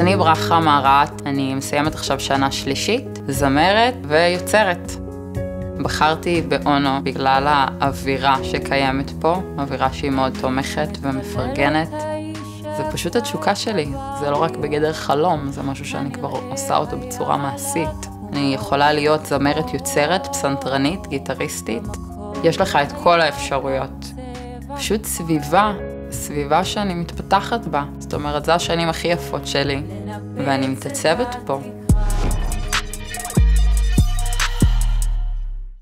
אני ברכה מהרעת, אני מסיימת עכשיו שנה שלישית, זמרת ויוצרת. בחרתי באונו בגלל האווירה שקיימת פה, אווירה שהיא מאוד תומכת ומפרגנת. זה פשוט התשוקה שלי, זה לא רק בגדר חלום, זה משהו שאני כבר עושה אותו בצורה מעשית. אני יכולה להיות זמרת יוצרת, פסנתרנית, גיטריסטית. יש לך את כל האפשרויות. פשוט סביבה, סביבה שאני מתפתחת בה. זאת אומרת, זה השנים הכי יפות שלי, ואני מתעצבת פה.